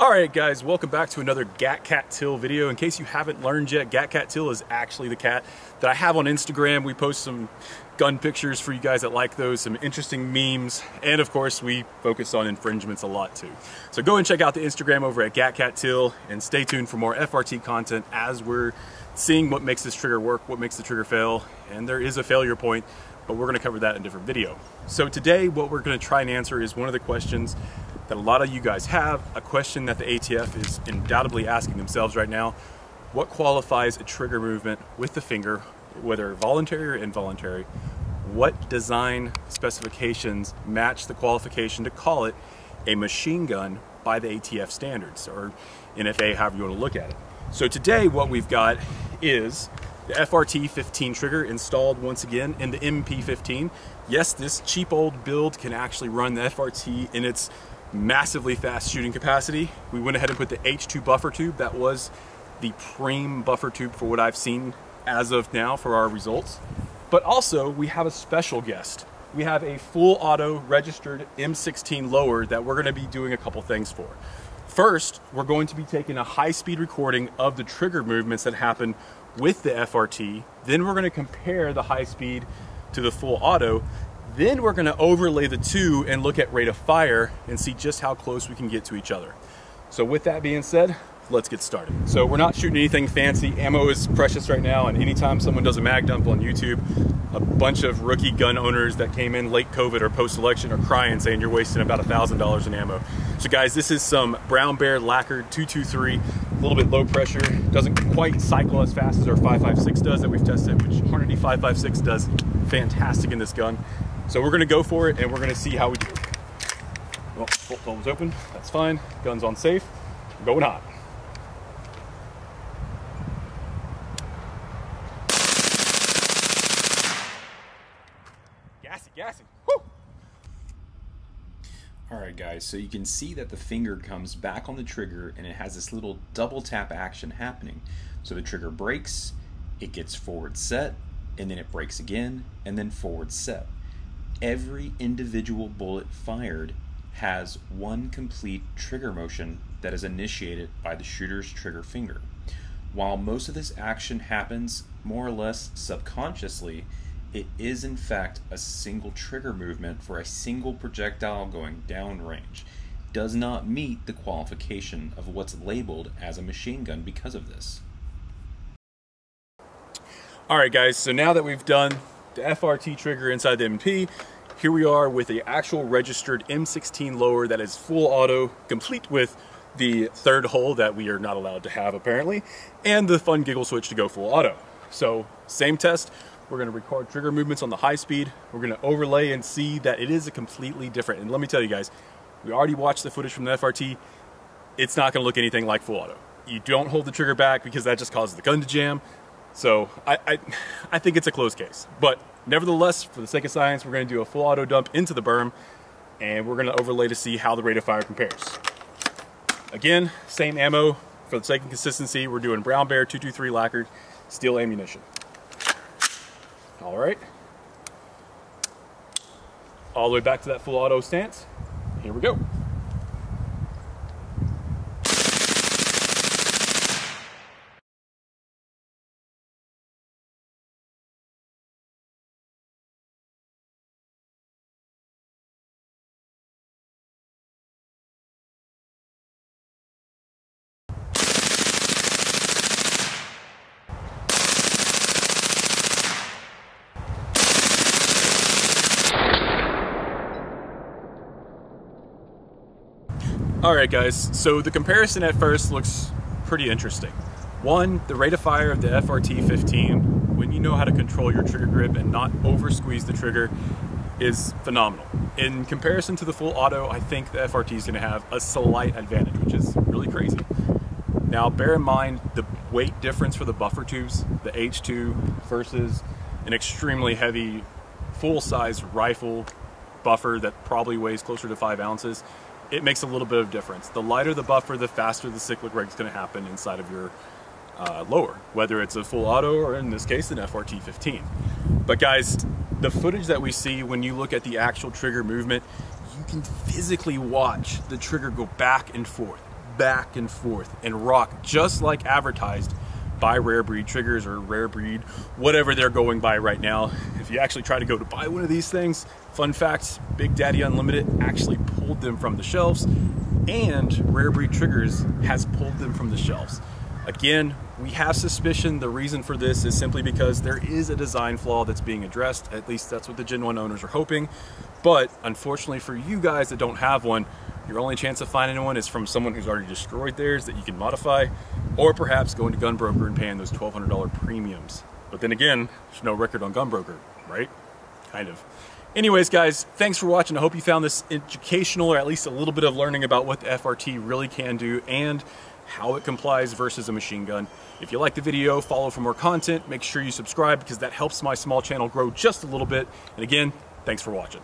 All right, guys, welcome back to another Gat Cat Till video. In case you haven't learned yet, Gat Cat Till is actually the cat that I have on Instagram. We post some gun pictures for you guys that like those, some interesting memes, and of course, we focus on infringements a lot too. So go and check out the Instagram over at Gat Cat Till, and stay tuned for more FRT content as we're seeing what makes this trigger work, what makes the trigger fail, and there is a failure point, but we're gonna cover that in a different video. So today, what we're gonna try and answer is one of the questions that a lot of you guys have, a question that the ATF is undoubtedly asking themselves right now. What qualifies a trigger movement with the finger, whether voluntary or involuntary? What design specifications match the qualification to call it a machine gun by the ATF standards, or NFA, however you want to look at it. So today what we've got is the FRT-15 trigger installed once again in the MP-15. Yes, this cheap old build can actually run the FRT in its massively fast shooting capacity. We went ahead and put the H2 buffer tube. That was the Preem buffer tube for what I've seen as of now for our results. But also we have a special guest. We have a full auto registered M16 lower that we're gonna be doing a couple things for. First, we're going to be taking a high speed recording of the trigger movements that happen with the FRT. Then we're gonna compare the high speed to the full auto then we're gonna overlay the two and look at rate of fire and see just how close we can get to each other. So with that being said, let's get started. So we're not shooting anything fancy. Ammo is precious right now, and anytime someone does a mag dump on YouTube, a bunch of rookie gun owners that came in late COVID or post-election are crying saying you're wasting about $1,000 in ammo. So guys, this is some Brown Bear lacquered 223, a little bit low pressure, doesn't quite cycle as fast as our 556 does that we've tested, which Hornady 556 does fantastic in this gun. So we're gonna go for it and we're gonna see how we do. Well, bolt open, that's fine. Gun's on safe, going hot. Gassy, gassy! Alright guys, so you can see that the finger comes back on the trigger and it has this little double tap action happening. So the trigger breaks, it gets forward set, and then it breaks again, and then forward set every individual bullet fired has one complete trigger motion that is initiated by the shooter's trigger finger. While most of this action happens more or less subconsciously, it is in fact a single trigger movement for a single projectile going downrange. Does not meet the qualification of what's labeled as a machine gun because of this. All right, guys, so now that we've done the FRT trigger inside the MP. Here we are with the actual registered M16 lower that is full auto, complete with the third hole that we are not allowed to have apparently, and the fun giggle switch to go full auto. So same test, we're gonna record trigger movements on the high speed, we're gonna overlay and see that it is a completely different, and let me tell you guys, we already watched the footage from the FRT, it's not gonna look anything like full auto. You don't hold the trigger back because that just causes the gun to jam, so I, I, I think it's a closed case. But nevertheless, for the sake of science, we're going to do a full auto dump into the berm and we're going to overlay to see how the rate of fire compares. Again, same ammo. For the sake of consistency, we're doing Brown Bear 223 lacquered steel ammunition. All right. All the way back to that full auto stance. Here we go. All right, guys, so the comparison at first looks pretty interesting. One, the rate of fire of the FRT-15, when you know how to control your trigger grip and not over squeeze the trigger, is phenomenal. In comparison to the full auto, I think the FRT is gonna have a slight advantage, which is really crazy. Now, bear in mind the weight difference for the buffer tubes, the H2 versus an extremely heavy full-size rifle buffer that probably weighs closer to five ounces it makes a little bit of difference. The lighter the buffer, the faster the cyclic rate is going to happen inside of your uh, lower, whether it's a full auto or in this case an FRT-15. But guys, the footage that we see when you look at the actual trigger movement, you can physically watch the trigger go back and forth, back and forth and rock just like advertised by Rare Breed Triggers or Rare Breed, whatever they're going by right now. You actually try to go to buy one of these things, fun fact, Big Daddy Unlimited actually pulled them from the shelves and Rare Breed Triggers has pulled them from the shelves. Again, we have suspicion the reason for this is simply because there is a design flaw that's being addressed. At least that's what the Gen 1 owners are hoping. But unfortunately for you guys that don't have one, your only chance of finding one is from someone who's already destroyed theirs that you can modify, or perhaps going to Gunbroker and paying those $1,200 premiums. But then again, there's no record on Gunbroker, right? Kind of. Anyways, guys, thanks for watching. I hope you found this educational or at least a little bit of learning about what the FRT really can do and how it complies versus a machine gun. If you like the video, follow for more content. Make sure you subscribe because that helps my small channel grow just a little bit. And again, thanks for watching.